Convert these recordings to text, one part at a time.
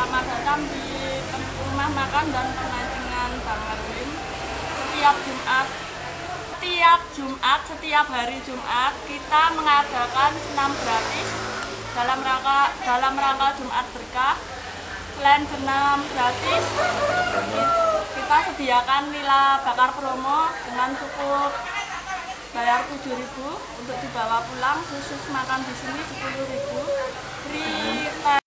Selamat datang di rumah makan dan pemancingan Bang Erwin. Setiap Jumat, setiap Jumat, setiap hari Jumat kita mengadakan senam gratis dalam rangka dalam rangka Jumat berkah. Selain senam gratis, kita sediakan nila bakar promo dengan cukup bayar 7.000 untuk dibawa pulang khusus makan di sini 10.000 free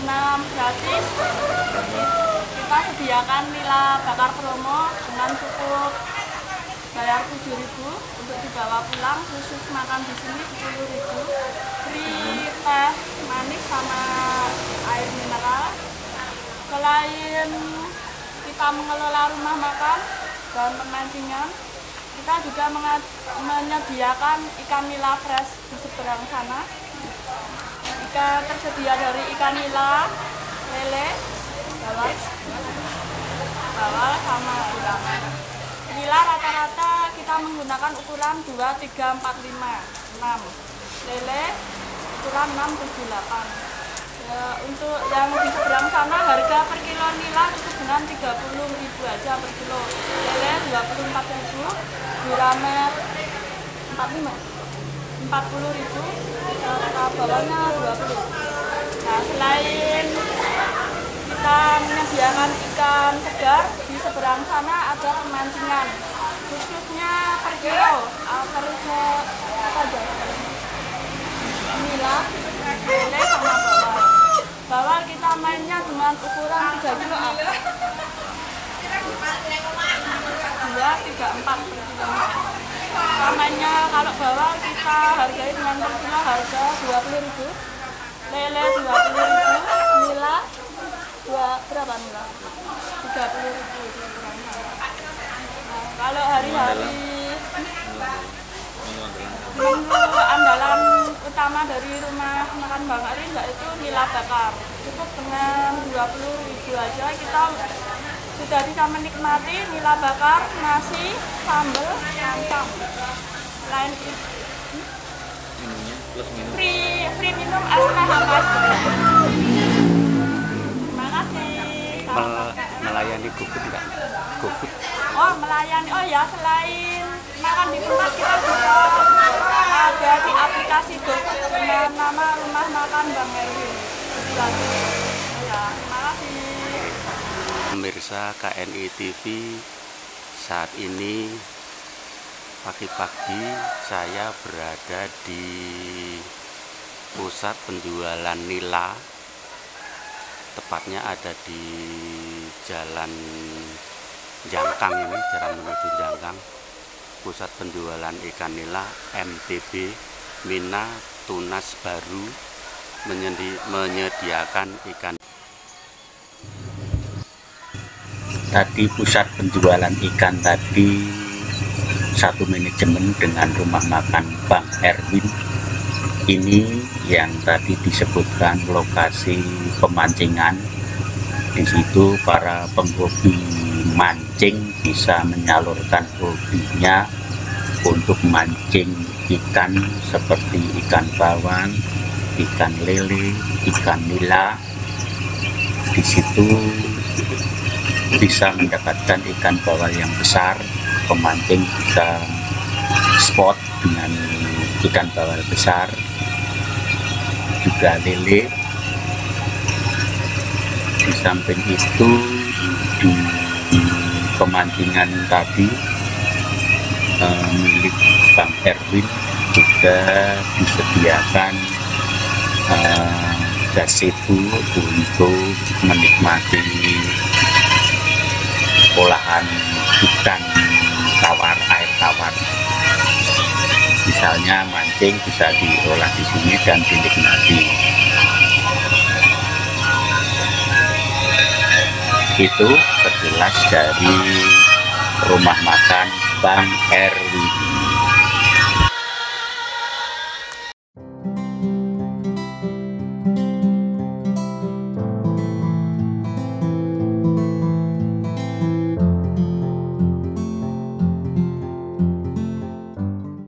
senam gratis, kita sediakan nila bakar promo dengan cukup bayar 7.000 untuk dibawa pulang khusus makan di sini 10.000 free teh manis sama air mineral. Selain kita mengelola rumah makan dan pemancingan kita juga menyediakan ikan nila fresh di seberang sana ikan tersedia dari ikan nila lele bawal bawal sama gurame nila rata-rata kita menggunakan ukuran 2, 3, 4, 5 6 lele ukuran 6, 7, 8 ya, untuk yang di seberang sana harga per kilo nila cukup dengan 30 ribu aja per kilo. Lele 24 ribu. Gurame 45 40 ribu bawahnya 20 nah selain kita menyediakan ikan segar di seberang sana ada pemancingan khususnya per kilo uh, per apa aja inilah lele sama bawal kita mainnya dengan ukuran 3 kilo up 2, 3, 4 per kilo Namanya kalau bawal kita hargai dengan per kilo harga 20 ribu. Lele 20 ribu. Nila dua berapa nila? 30 ribu. Nah, kalau hari-hari menu andalan utama dari rumah makan Bang Ari itu nila bakar. Cukup dengan 20 ribu aja. Kita sudah bisa menikmati nila bakar, nasi, sambal, mantap. Lain itu free free minum es teh apa Terima kasih. Mel melayani GoFood enggak? GoFood. Oh melayani, oh ya selain makan di tempat kita juga ada di aplikasi GoFood dengan nama Rumah Makan Bang Erwin. Ya, terima kasih pemirsa KNI TV saat ini pagi-pagi saya berada di pusat penjualan nila. Tepatnya ada di jalan Jangkang ini jalan menuju Jangkang. Pusat penjualan ikan nila MTB Mina Tunas Baru menyediakan ikan tadi pusat penjualan ikan tadi satu manajemen dengan rumah makan Bang Erwin ini yang tadi disebutkan lokasi pemancingan di situ para penghobi mancing bisa menyalurkan hobinya untuk mancing ikan seperti ikan bawang, ikan lele, ikan nila. Di situ bisa mendapatkan ikan bawal yang besar pemancing bisa spot dengan ikan bawal besar juga lele. Di samping itu di pemancingan tadi eh, milik Bang Erwin juga disediakan eh, gazebo untuk menikmati olahan ikan tawar air tawar. Misalnya mancing bisa diolah di sini dan dinikmati. Itu sekilas dari rumah makan Bang Erwin